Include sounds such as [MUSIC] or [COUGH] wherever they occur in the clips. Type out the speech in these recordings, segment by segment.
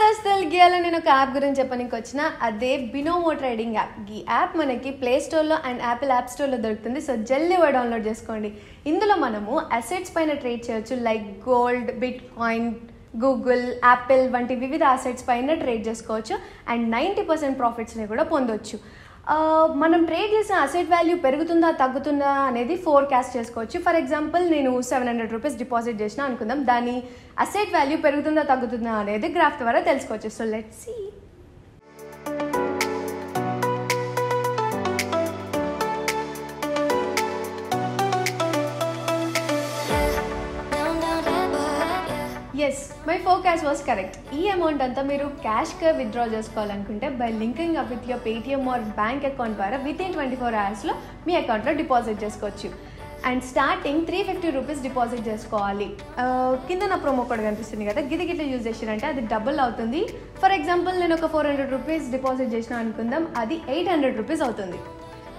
దోస్తులు గీయాలో నేను ఒక యాప్ గురించి చెప్పడానికి వచ్చిన అదే బినోమో ట్రేడింగ్ యాప్ ఈ యాప్ మనకి ప్లే స్టోర్లో అండ్ యాపిల్ యాప్ స్టోర్లో దొరుకుతుంది. సో జల్దీ డౌన్లోడ్ చేసుకోండి. ఇందులో మనము అసెట్స్ పైన ట్రేడ్ చేయొచ్చు like gold bitcoin Google Apple వంటి వివిధ అసెట్స్ పైన ట్రేడ్ చేసుకోవచ్చు. అండ్ నైంటీ పర్సెంట్ ప్రాఫిట్స్ని కూడా పొందొచ్చు. మనం ట్రేడ్ చేసిన అసెట్ వాల్యూ పెరుగుతుందా తగ్గుతుందా అనేది ఫోర్కాస్ట్ చేసుకోవచ్చు. ఫర్ ఎగ్జాంపుల్ నేను సెవెన్ హండ్రెడ్ రూపీస్ డిపాజిట్ చేసిన అనుకుందాం. దాని అసెట్ వాల్యూ పెరుగుతుందా తగ్గుతుందా అనేది గ్రాఫ్ ద్వారా తెలుసుకోవచ్చు. So let see. Yes my forecast was correct ఈ అమౌంట్ అంతా మీరు క్యాష్గా విత్డ్రా చేసుకోవాలనుకుంటే by linking up with your Paytm or bank account ద్వారా విత్ ఇన్ ట్వంటీ ఫోర్ అవర్స్లో మీ అకౌంట్లో డిపాజిట్ చేసుకోవచ్చు. And starting three fifty rupees deposit చేసుకోవాలి. కింద నా ప్రోమో కోడ్ కనిపిస్తుంది కదా గిది గిట్ల యూజ్ చేసినంటే అది డబుల్ అవుతుంది. ఫర్ ఎగ్జాంపుల్ నేను ఒక ఫోర్ హండ్రెడ్ రూపీస్ డిపాజిట్ చేసిన అనుకుందాం అది ఎయిట్ హండ్రెడ్ రూపీస్ అవుతుంది.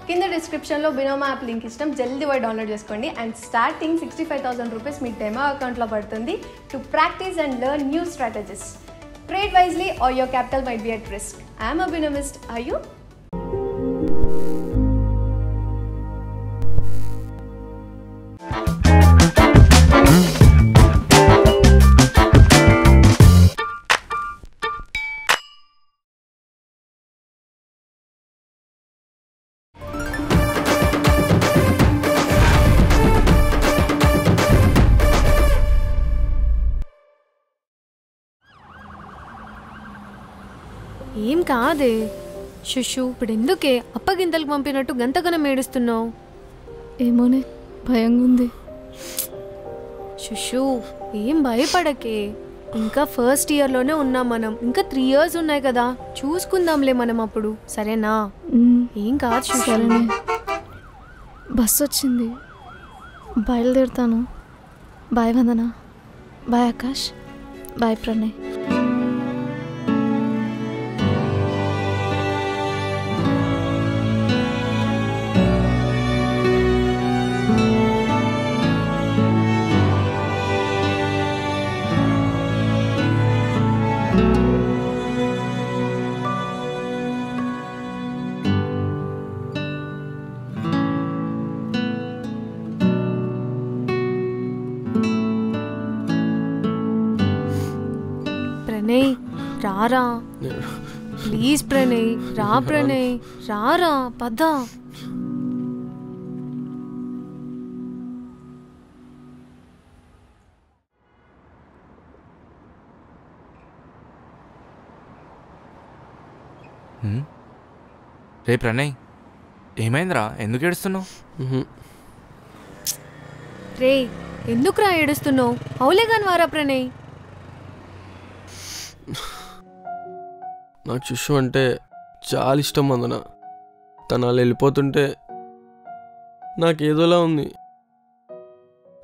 కింద డిస్క్రిప్షన్లో బినోమా యాప్ లింక్ ఇష్టం జల్దీ పోయి డౌన్లోడ్ చేసుకోండి. And starting sixty five thousand rupees me demo అకౌంట్లో పడుతుంది. To practice and learn new strategies trade wisely or your capital might be at risk I'm a Binomist I యూ ఏం కాదే. శుషు ఇప్పుడు ఎందుకే అప్పగింతలకు పంపినట్టు గంతగనం ఏడుస్తున్నావు? ఏమోనే భయంగా ఉంది శుషు ఏం భయపడకే. ఇంకా ఫస్ట్ ఇయర్లోనే ఉన్నాం మనం. ఇంకా త్రీ ఇయర్స్ ఉన్నాయి కదా. చూసుకుందాంలే మనం అప్పుడు. సరేనా? ఏం కాదు శుషు సరేనే. బస్ వచ్చింది బయలుదేరుతాను. Bye Vandana. Bye Aakash. Bye Pranay. రారా. ప్లీజ్ ప్రణయ్ రా ప్రణయ్ రారా పద. హ్మ్? రే ప్రణయ్ ఏమైందిరా? ఎందుకు ఏడుస్తున్నావు? రే ఎందుకురా ఏడుస్తున్నావు? అవులే కాని వారా ప్రణయ్? నాకు శిశు అంటే చాలా ఇష్టం వందన. తను అలా వెళ్ళిపోతుంటే నాకు ఏదోలా ఉంది.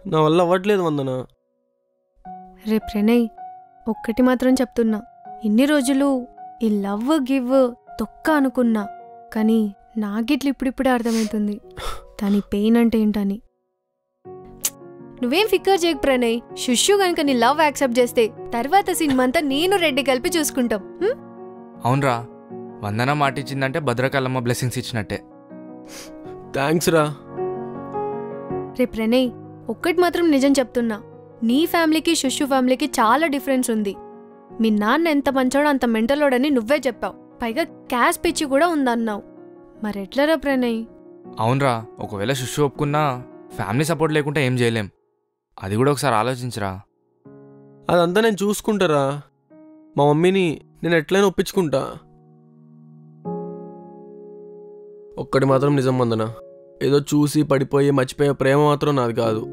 నా వల్ల అవ్వట్లేదు వందన. రే ప్రణయ్ ఒక్కటి మాత్రం చెప్తున్నా. ఇన్ని రోజులు ఈ లవ్ గివ్ తొక్క అనుకున్నా కానీ నాకిట్లు ఇప్పుడిప్పుడే అర్థమవుతుంది దాని పెయిన్ అంటే ఏంటని. నువ్వేం ఫిక్కర్ చేయకు ప్రణయ్. శుష్యు గనుక నీ లవ్ యాక్సెప్ట్ చేస్తే తర్వాత సినిమా అంతా నేను రెడ్డి కలిపి చూసుకుంటాం. అవునరా వందన మాట ఇచ్చిందంటే భద్రకాలమ్మ బ్లెస్సింగ్స్ ఇచ్చినట్టే. థ్యాంక్స్ రా. రే ప్రణయ్ ఒక్కటి మాత్రం నిజం చెప్తున్నా. నీ ఫ్యామిలీకి శుష్యు ఫ్యామిలీకి చాలా డిఫరెన్స్ ఉంది. మీ నాన్న ఎంత మంచోడో అంత మెంటలోడని నువ్వే చెప్పావు. పైగా క్యాష్ పిచ్చి కూడా ఉందన్నావు. మరెట్లరా ప్రణయ్? అవునరా ఒకవేళ శిష్యు ఒప్పుకున్నా ఫ్యామిలీ సపోర్ట్ లేకుంటే ఏం చేయలేం. అది కూడా ఒకసారి ఆలోచించరా. అదంతా నేను చూసుకుంటారా? మా మమ్మీని నేను ఎట్లయినా ఒప్పించుకుంటా. ఒక్కటి మాత్రం నిజం వందన? ఏదో చూసి పడిపోయి మర్చిపోయే ప్రేమ మాత్రం నాది కాదు.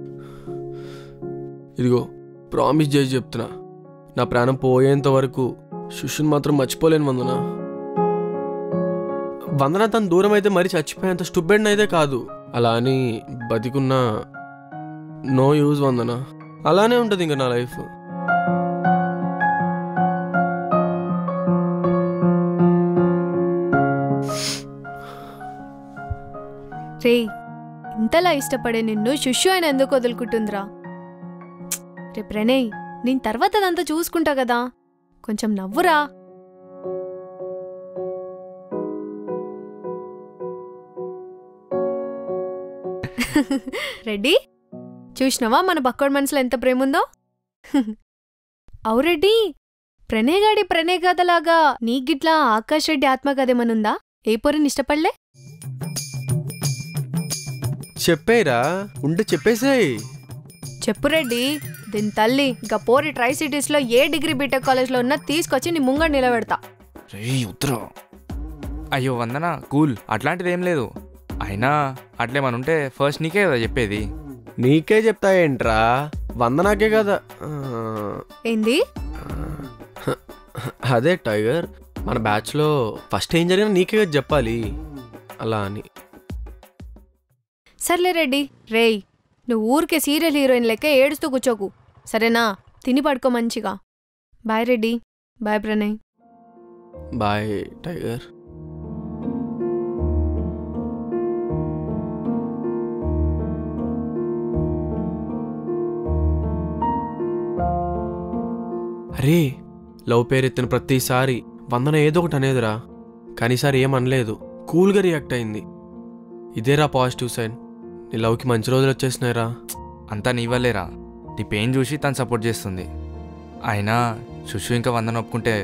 ఇదిగో ప్రామిస్ చేసి చెప్తున్నా. నా ప్రాణం పోయేంత వరకు శిష్యుని మాత్రం మర్చిపోలేను వందన? వందన తను దూరం అయితే మరి చచ్చిపోయేంత స్టూబెడ్ అయితే కాదు. అలా అని బతికున్న నో యూజ్ వందన? అలానే ఉంటుంది ఇంకా నా లైఫ్. రే ఇంతలా ఇష్టపడే నిన్ను శుష్యు ఆయన ఎందుకు వదులుకుంటుందిరా? రే ప్రణయ్ నేను తర్వాత అదంతా చూసుకుంటా కదా. కొంచెం నవ్వురా. [LAUGHS] రెడ్డి చూసినావా మన బక్కోడి మనసులో ఎంత ప్రేమ ఉందో అవు [LAUGHS] రెడ్డి ప్రణయగాడి ప్రణయ కథలాగా నీ గిట్లా ఆకాష్ రెడ్డి ఆత్మకథ ఏమనుందా? ఏ పొరిని ఇష్టపడలే? చెప్పేరా ఉంటే చెప్పేసాయి. చెప్పు రెడ్డి దీని తల్లి ఇంకా పోరి ట్రై సిటీస్లో ఏ డిగ్రీ బీటెక్ కాలేజ్లో ఉన్నా తీసుకొచ్చి నీ ముంగడు నిలబెడతా. రే ఉత్తరం. అయ్యో వందన కూల్. అట్లాంటిది ఏం లేదు. అయినా అట్లేమనుంటే ఫస్ట్ నీకే కదా చెప్పేది. నీకే చెప్తాయేంట్రా వందనాకే కదా. ఆ, ఏంది? అదే టైగర్ మన బ్యాచ్లో ఫస్ట్ ఏం జరిగినా నీకే కదా చెప్పాలి. అలా అని. సర్లే రెడ్డి రేయ్ నువ్వు ఊరికే సీరియల్ హీరోయిన్ లెక్క ఏడుస్తూ కూర్చోకు. సరేనా? తిని పడుకో మంచిగా. Bye Reddy. Bye Pranay. Bye tiger. అరే లవ్ పేరెత్తిన ప్రతిసారి వందన ఏదో ఒకటి అనేదిరా. కానీ ఈసారి ఏం అనలేదు కూల్గా రియాక్ట్ అయింది. ఇదేరా పాజిటివ్ సైన్? నీ లవ్కి మంచి రోజులు వచ్చేసినాయిరా. అంతా నీ వల్లేరా? నీ పెయిన్ చూసి తను సపోర్ట్ చేస్తుంది. అయినా శుషు ఇంకా వందన ఒప్పుకుంటే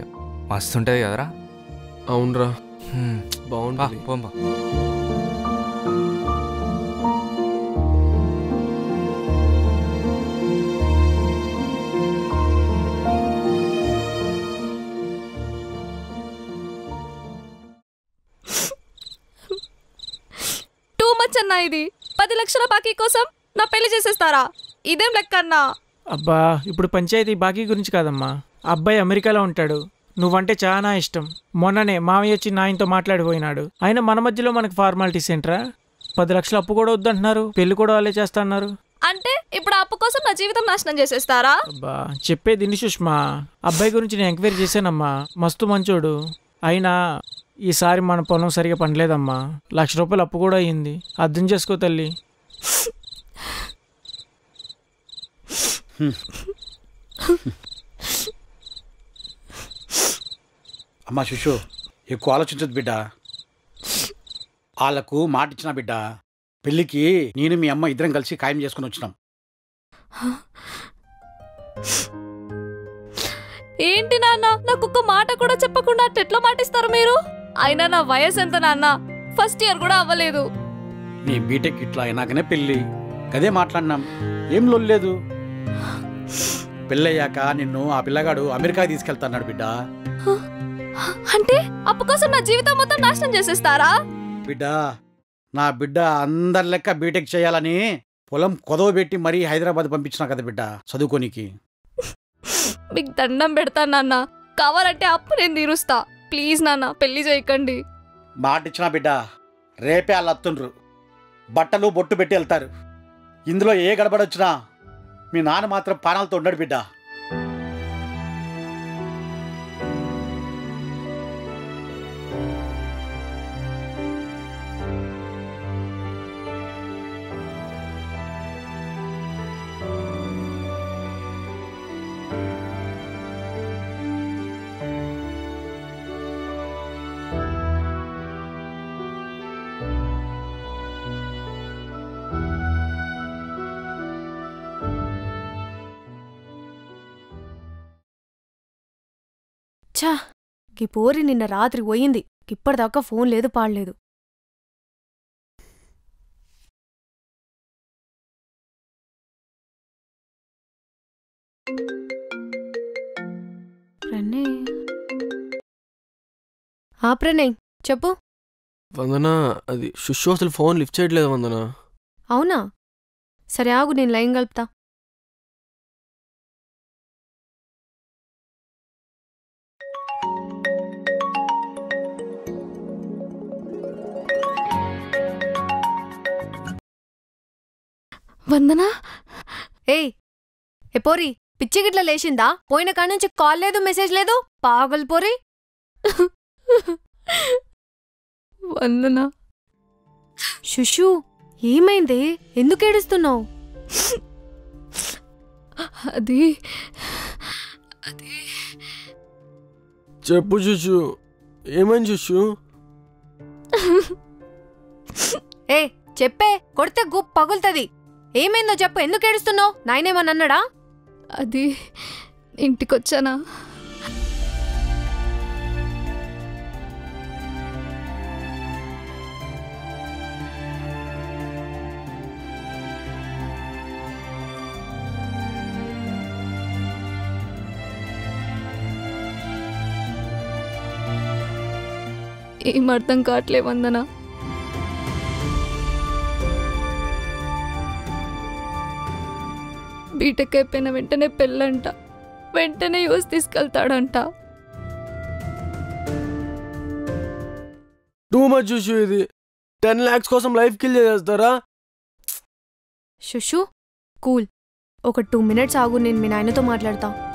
మస్తుంటుంది కదరా? అవునరా. బాగుంటుంది. పోంబా టూ మచ్ అన్నా ఇది. పది లక్షల బాకీ కోసం నా పెళ్ళి చేసేస్తారా? ఇదేం లెక్క అన్నా? అబ్బా ఇప్పుడు పంచాయతీ బాకీ గురించి కాదమ్మా. అబ్బాయి అమెరికాలో ఉంటాడు. నువ్వంటే చాలా ఇష్టం. మొన్ననే మామయ్య వచ్చి నాయనతో మాట్లాడిపోయినాడు. అయినా మన మధ్యలో మనకు ఫార్మాలిటీస్ ఏంట్రా? పది లక్షల అప్పు కూడా వద్దంటున్నారు. పెళ్ళి కూడా వాళ్ళే చేస్తా అన్నారు అంటే ఇప్పుడు అప్పు కోసం నా జీవితం నాశనం చేసేస్తారా? అబ్బా చెప్పేది సుష్మా. అబ్బాయి గురించి నేను ఎంక్వైరీ చేశానమ్మా. మస్తు మంచోడు. అయినా ఈసారి మన పొలం సరిగా పండలేదమ్మా. లక్ష రూపాయలు అప్పు కూడా అయ్యింది. అర్థం చేసుకో తల్లి. అమ్మా శిశు ఎక్కువ ఆలోచించదు బిడ్డ. వాళ్ళకు మాట ఇచ్చిన బిడ్డ పెళ్ళికి నేను మీ అమ్మ ఇద్దరం కలిసి ఖాయం చేసుకుని వచ్చినాం. ఏంటి నాన్న నాకు ఒక్క మాట కూడా చెప్పకుండా ఎట్లా మాటిస్తారు మీరు? అయినా నా వయసు ఎంత నాన్న? ఫస్ట్ ఇయర్ కూడా అవ్వలేదు. నీ బీటెక్ ఇట్లా అయినాకనే పెళ్ళి. గదే మాట్లాడినాం. ఏం లొల్లేదు పెళ్ళయ్యాక నిన్ను ఆ పిల్లగాడు అమెరికా తీసుకెళ్తాన్నాడు బిడ్డ. అంటే అప్పు కోసం నా జీవితం మొత్తం నాశనం చేసేస్తారా? బిడ్డ నా బిడ్డ అందరి లెక్క బీటెక్ చేయాలని పొలం కొదవబెట్టి మరీ హైదరాబాద్ పంపించిన కదా బిడ్డ చదువుకోనికి. మీకు దండం పెడతాను నాన్న. కావాలంటే అప్పు నేను తీరుస్తా. ప్లీజ్ నాన్న పెళ్ళి చేయకండి. మాట ఇచ్చిన బిడ్డ రేపే వాళ్ళు అత్తుండ్రు. బట్టలు బొట్టు పెట్టి వెళ్తారు. ఇందులో ఏ గడబడొచ్చినా మీ నాన్న మాత్రం పానాలతో ఉండడు బిడ్డ. ఛా! గీ పోరి నిన్న రాత్రి పోయింది. ఇప్పటిదాకా ఫోన్ లేదు పాడలేదు ప్రణయ్. ఆ ప్రణయ్ చెప్పు. వందన అది అసలు ఫోన్ లిఫ్ట్ చేయట్లేదు వందన. అవునా? సరే ఆగు నేను లైన్ కలుపుతా. వందనా? ఏయ్ ఏ పోరి పిచ్చి గిట్ల లేచిందా? పోయిన కాడి నుంచి కాల్ లేదు మెసేజ్ లేదు? పాగల్ పోరి. వందనా? శుషు ఏమైంది? ఎందుకు ఏడుస్తున్నావు? అది అది. చెప్పు చూచు ఏమని చూచు ఏ చెప్పే కొడితే గుప్ పగులుతుంది. ఏమైందో చెప్పు ఎందుకు ఏడుస్తున్నావు? నాయనేమని అన్నాడా? అది ఇంటికొచ్చానా? ఏం అర్థం కావట్లే వందనా? బీటెక్ అయిపోయిన వెంటనే పెళ్ళంట. వెంటనే యూస్ తీసుకెళ్తాడంట. టూ మచ్ చూచు ఇది. టెన్ ల్యాక్స్ కోసం లైఫ్ కిల్ చేస్తారా శుషు కూల్. ఒక టూ మినిట్స్ ఆగు నేను మీ నాయనతో మాట్లాడతా.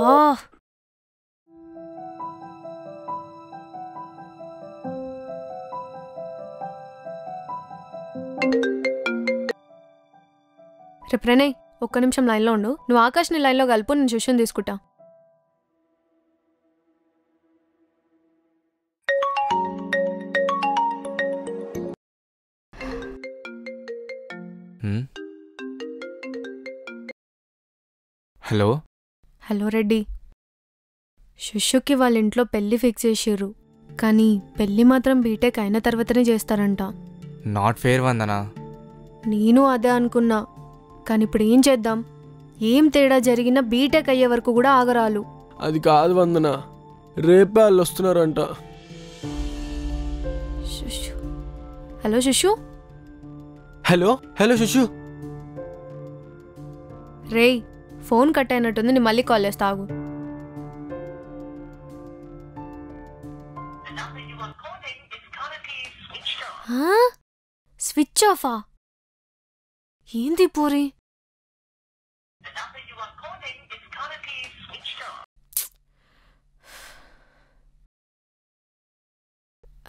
పా రే ప్రణయ్ ఒక్క నిమిషం లైన్లో ఉండు. నువ్వు ఆకాష్ని లైన్లో కలుపు నేను ట్యూషన్ తీసుకుంటా. హలో? హలో రెడ్డి. శిష్యుకి వాళ్ళ ఇంట్లో పెళ్ళి ఫిక్స్ చేసిర్రు. కానీ పెళ్ళి మాత్రం బీటెక్ అయిన తర్వాతనే చేస్తారంట. Not fair Vandana? నేను అదే అనుకున్నా. కానీ ఇప్పుడు ఏం చేద్దాం? ఏం తేడా జరిగినా బీటెక్ అయ్యే వరకు కూడా ఆగరాలు. అది కాదు వందన. రేపే వాళ్ళు వస్తున్నారంట. Shushu hello Shishu hello? Hello Shushu రేయ్ ఫోన్ కట్ అయినట్టుంది నేను మళ్ళీ కాల్ చేస్తా ఆగు. స్విచ్ ఆఫా? ఏంది పూరి?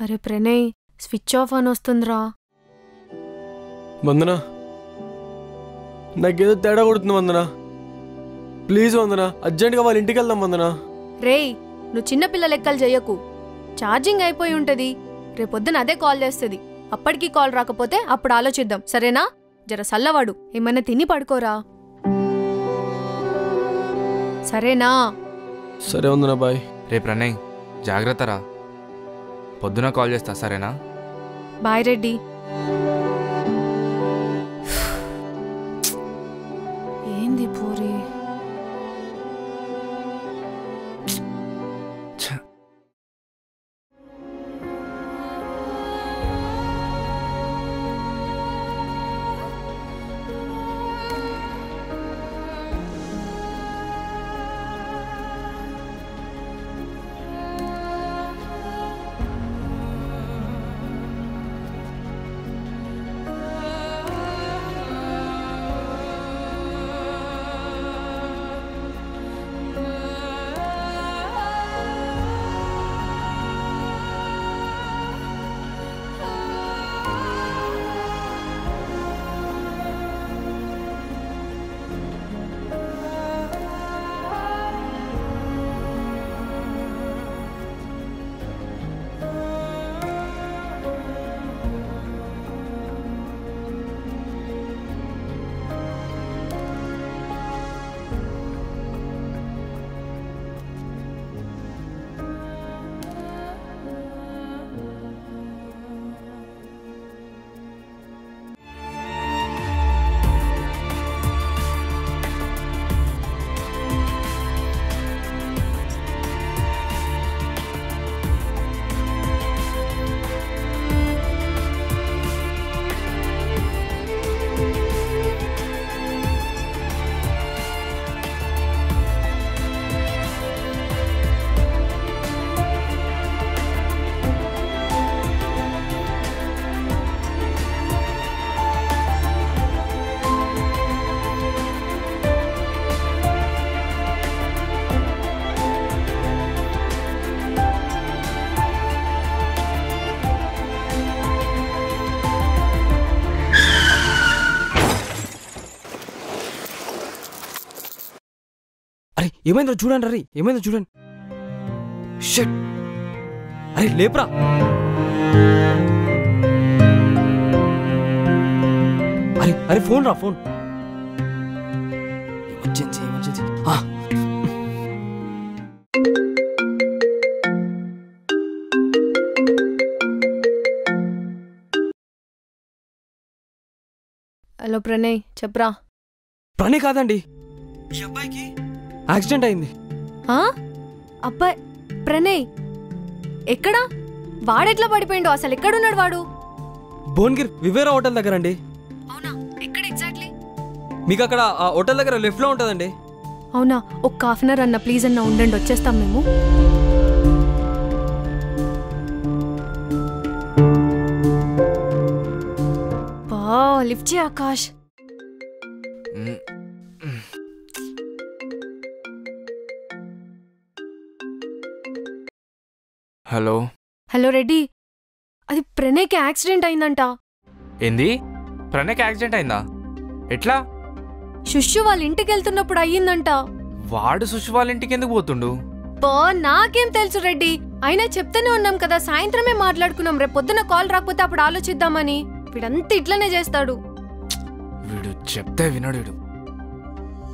అరే ప్రణయ్ స్విచ్ ఆఫ్ అని వస్తుందిరా. వందనా? నాకేదో తేడా కొడుతుంది వందనా? ప్లీజ్ వందన అర్జెంట్గా వాళ్ళ ఇంటికి వెళ్దాం వందన. రేయ్ నువ్వు చిన్నపిల్ల లెక్కలు చెయ్యకు. ఛార్జింగ్ అయిపోయి ఉంటది. రేపొద్దున అదే కాల్ చేస్తుంది. అప్పటికి కాల్ రాకపోతే అప్పుడు ఆలోచిద్దాం. సరేనా? జర సల్లవాడు. ఏమైనా తిని పడుకోరా. సరేనా? సరే వందన బాయ్. రే ప్రణయ్ జాగ్రత్త రా. పొద్దున కాల్ చేస్తా సరేనా? బాయ్ రెడ్డి. ఏమైందో చూడండి రీ ఏమైందో చూడండి. షట్. అరే లేపురా. అరే అరే ఫోన్ రా phone. Emergency emergency. Hello Pranay చెప్పరా? ప్రణయ్ కాదండి. ఈ అబ్బాయికి యాక్సిడెంట్ అయింది. ఆ? అబ్బాయి ప్రణయ్ ఎక్కడా? వాడెట్లా పడిపోయిండు? అసలు ఎక్కడున్నాడు వాడు? భువన్గిర్ వివేరా హోటల్ దగ్గర అండి అవునా? ఎక్కడ ఎగ్జాక్ట్లీ? మీకు అక్కడ ఆ హోటల్ దగ్గర లెఫ్ట్లో ఉంటుందండి. అవునా? ఒక హాఫ్ అన్ అవర్ అన్న ప్లీజ్ అన్న ఉండండి వచ్చేస్తాం మేము. లిఫ్ట్ చేయి ఆకాష్. హలో. హలో రెడ్డి అది ప్రణయ్కి యాక్సిడెంట్ అయిందంట. ఏంది? ప్రణయ్కి యాక్సిడెంట్ అయిందా? ఎట్లా? శుష్యు వాళ్ళ ఇంటికి వెళ్తున్నప్పుడు అయ్యిందంట. వాడు సుషు వాళ్ళ ఇంటికి ఎందుకు పోతుండు? బా నాకేం తెలుసు రెడ్డి. అయినా చెప్తూనే ఉన్నాం కదా సాయంత్రమే మాట్లాడుకున్నాం. రేపు పొద్దున కాల్ రాకపోతే అప్పుడు ఆలోచిద్దామని. వీడంతా ఇట్లనే చేస్తాడు. వీడు చెప్తే వినడు వీడు.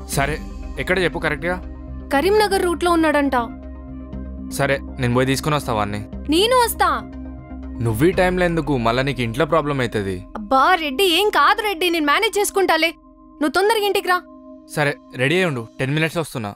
సరే ఎక్కడ చెప్పు కరెక్ట్గా? కరీంనగర్ రూట్లో ఉన్నాడంట. సరే నేను పోయి తీసుకుని వస్తా వాడిని నేను వస్తా. నువ్వు ఈ టైంలో ఎందుకు? మళ్ళీ నీకు ఇంట్లో ప్రాబ్లం అవుతుంది. అబ్బా రెడ్డి ఏం కాదు రెడ్డి నేను మేనేజ్ చేసుకుంటాలే. నువ్వు తొందరగా ఇంటికి రా. సరే రెడీ అయ్యి ఉండు టెన్ మినిట్స్ వస్తున్నా.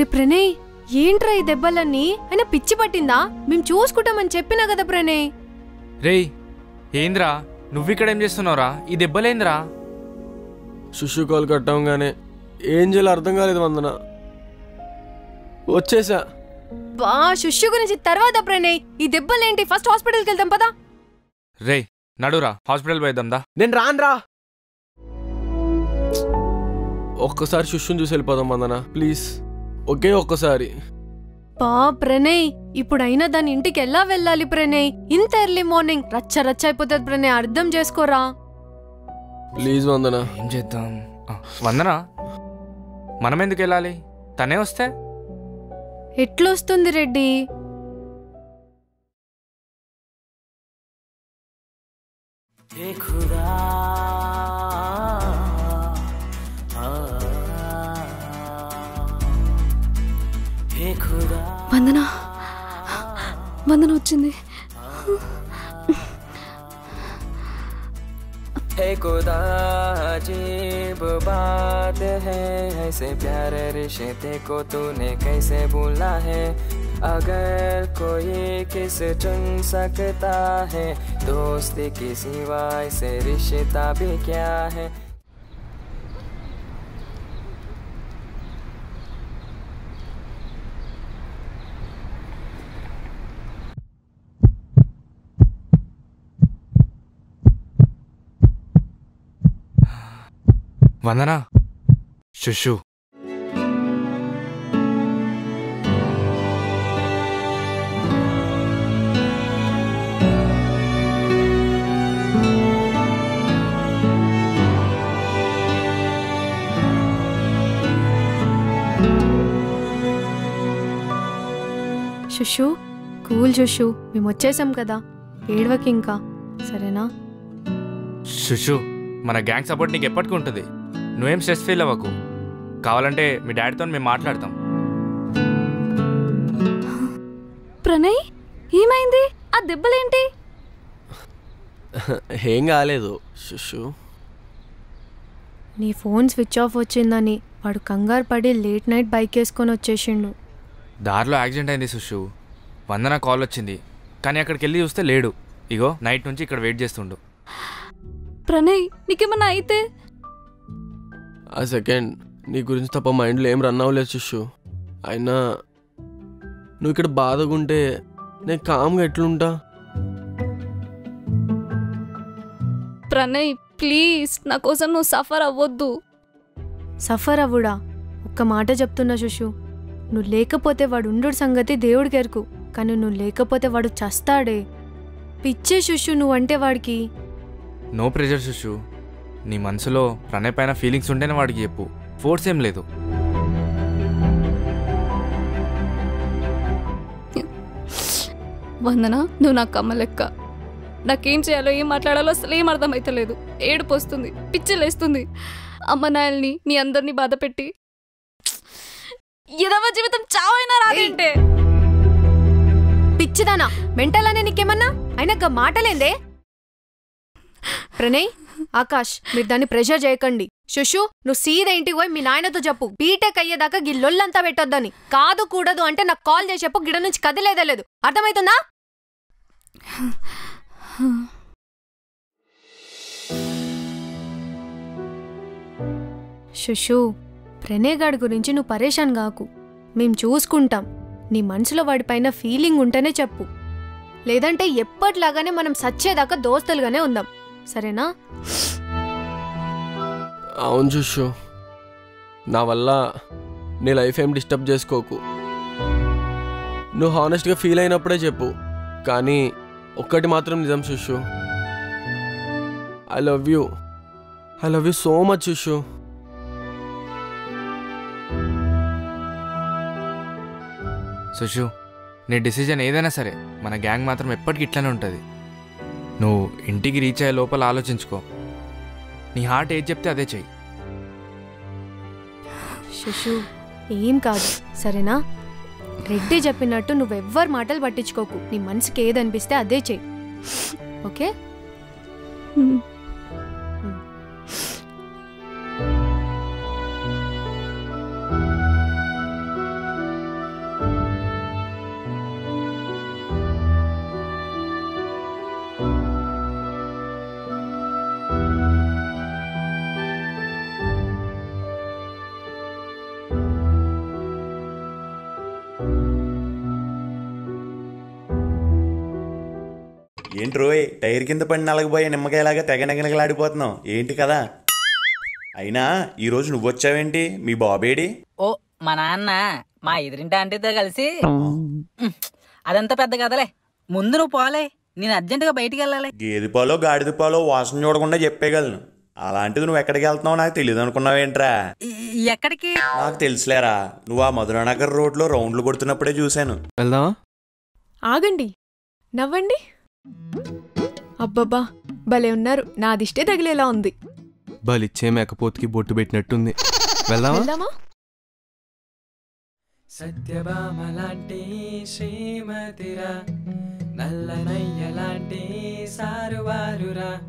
రే ప్రణయ్ ఏంట్రా ఈ దెబ్బలన్నీ? అయినా పిచ్చి పట్టిందా? మేము చూసుకుంటామని చెప్పినా కదా ప్రణయ్. రేయ్ ఏంద్రా? నువ్వు ఇక్కడ ఏం చేస్తున్నావురా? ఈ దెబ్బలేంద్రా? శుషు కాల్ కట్టంగానే ఏం చేయాలో అర్థం కాలేదు వందన. వచ్చేసా. బా శుష్యు గురించి తర్వాత ప్రణయ్. ఈ దెబ్బలేంటి? ఫస్ట్ హాస్పిటల్కి వెళ్దాం పదా. రేయ్ నడురా హాస్పిటల్ పోయిద్దాందా నేను రానురా. ఒక్కసారి శుష్యుని చూసి వెళ్ళిపోదాం వందన ప్లీజ్. ఒకే ఒక్కసారి. బా ప్రణయ్ ఇప్పుడైనా దాని ఇంటికి ఎలా వెళ్ళాలి ప్రణయ్? ఇంత ఎర్లీ మార్నింగ్ రచ్చ రచ్చ అయిపోతుంది ప్రణయ్ అర్థం చేసుకోరా? ప్లీజ్ వందన. ఏం చేద్దాం? ఆ, వందనా? మనం ఎందుకు వెళ్ళాలి? తనే వస్తే? ఎట్లొస్తుంది రెడ్డి? వందన వందన వచ్చింది है खुदा अजीब बात है ऐसे प्यारे रिश्ते को तूने कैसे भूला है अगर कोई किस चुन सकता है दोस्ती की सिवा ऐसे रिश्ता भी क्या है వందనా? శుషు. శుషు కూల్ శుషు మేము వచ్చేసాం కదా. ఏడవకి ఇంకా సరేనా? శుషు మన గ్యాంగ్ సపోర్ట్ నీకు ఎప్పటికీ ఉంటుంది. నువ్వేం స్ట్రెస్ ఫీల్ అవ్వకు. కావాలంటే మీ డాడీతో మేము మాట్లాడతాం. ప్రణయ్ ఏమైంది? ఆ దెబ్బలేంటి? ఏం కాలేదు శుషు నీ ఫోన్ స్విచ్ ఆఫ్ వచ్చిందని వాడు కంగారు పడి లేట్ నైట్ బైక్ వేసుకొని వచ్చేసిండు. దారిలో యాక్సిడెంట్ అయింది సుషు వందన కాల్ వచ్చింది. కానీ అక్కడికి వెళ్ళి చూస్తే లేడు. ఇగో నైట్ నుంచి ఇక్కడ వెయిట్ చేస్తుండు. ప్రణయ్ నీకేమన్నా అయితే? ఆ సెకండ్ నీ గురించి తప్ప మైండ్లో ఏం రన్ అవ్వలేదు శిష్యు అయినా నువ్వు ఇక్కడ బాధగుంటే నేను కామ్గా ఎట్లుంటా? ప్రణయ్ ప్లీజ్ నా కోసం నువ్వు సఫర్ అవ్వొద్దు. సఫర్ అవ్వుడా? ఒక్క మాట చెప్తున్నా శుషు నువ్వు లేకపోతే వాడు ఉండు సంగతి దేవుడికి ఎరుకు. కానీ నువ్వు లేకపోతే వాడు చస్తాడే. పిచ్చే శుషు నువ్వంటే వాడికి. No pressure Sushu. నీ మనసులో ప్రణయ్ పైన ఫీలింగ్స్ ఉంటేనే వాడికి చెప్పు. ఫోర్స్ ఏం లేదు. వందన నువ్వు నాకు కమ్మ లెక్క. నాకేం చేయాలో ఏం మాట్లాడాలో అసలు ఏం అర్థమైతలేదు. ఏడుపు వస్తుంది పిచ్చిలేస్తుంది. అమ్మ నాయల్ని నీ అందరినీ బాధ పెట్టి. ఎదవ జీవితం చావైనా రాదేంటే పిచ్చిదానా మెంటల్ అనే నీకేమన్నా? అయినా గా మాటలేందే? ప్రణయ్ ఆకాష్ మీరు దాన్ని ప్రెషర్ చేయకండి. శుషు నువ్వు సీదా ఇంటికి పోయి మీ నాయనతో చెప్పు. బీటెక్ అయ్యేదాకా గిల్లొల్లంతా పెట్టొద్దని. కాదు కూడదు అంటే నాకు కాల్ చేసి చెప్పు గిడ నుంచి కదిలేదే లేదు. అర్థమవుతుందా శుషు ప్రణయగాడి గురించి నువ్వు పరేషాన్ కాకు. మేం చూసుకుంటాం. నీ మనసులో వాడిపైన ఫీలింగ్ ఉంటేనే చెప్పు. లేదంటే ఎప్పటిలాగానే మనం సచ్చేదాకా దోస్తులుగానే ఉందాం. సరేనా? అవును శిష్యు నా వల్ల నీ లైఫ్ ఏం డిస్టర్బ్ చేసుకోకు. నువ్వు హానెస్ట్గా ఫీల్ అయినప్పుడే చెప్పు. కానీ ఒక్కటి మాత్రం నిజం Shishu I love you I love you so much Shishu Sushu నీ డిసిజన్ ఏదైనా సరే మన గ్యాంగ్ మాత్రం ఎప్పటికీ ఇట్లానే ఉంటుంది. నువ్వు ఇంటికి రీచ్ అయ్యే లోపల ఆలోచించుకో. నీ హార్ట్ ఏది చెప్తే అదే చెయ్యి. శుషు ఏం కాదు సరేనా? రెడ్డి చెప్పినట్టు నువ్వెవ్వరు మాటలు పట్టించుకోకు. నీ మనసుకి ఏదనిపిస్తే అదే చెయ్యి. ఓకే? టైర్ కింద పడి నలగబోయే నిమ్మకాయలాగా తెగ నెగనగలాడిపోతున్నావు. ఏంటి కదా అయినా ఈరోజు నువ్వు వచ్చావేంటి? మీ బాబేడి? ఓ మా నాన్న మా ఎదురింటి ఆంటీతో కలిసి. అదంతా పెద్ద కదలే ముందు నువ్వు పోలే నేను అర్జెంటుగా బయటికి వెళ్ళాలి. గేదె పాలో గాడిద పాలో వాసన చూడకుండా చెప్పేయగలను. అలాంటిది నువ్వు ఎక్కడికి వెళ్తున్నావు? నాకు తెలియదు అనుకున్నావేంట్రా? ఎక్కడికి? నాకు తెలుసులేరా నువ్వు ఆ మధురానగర్ రోడ్లో రౌండ్లు కొడుతున్నప్పుడే చూశాను. వెళ్దామా? ఆగండి. నవ్వండి. అబ్బబ్బా భలే ఉన్నారు. నా దిష్టే తగిలేలా ఉంది. బలిచ్చే మేకపోతుకి బొట్టు పెట్టినట్టుంది. వెళ్దామా? వెళ్దామా? సత్యభామలాంటి శ్రీమతిరా నల్లనయ్యలాంటి సారువారురా.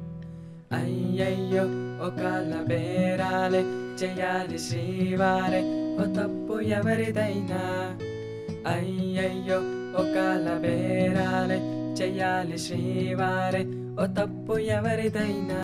అయ్యయ్యో ఒకళ్ళ బేరాలే చెయ్యాలి శ్రీవారే. ఓ తప్పు ఎవరిదైనా. అయ్యయ్యో ఒకళ్ళ బేరాలే చెయ్యాలి శ్రీవారే. ఓ తప్పు ఎవరిదైనా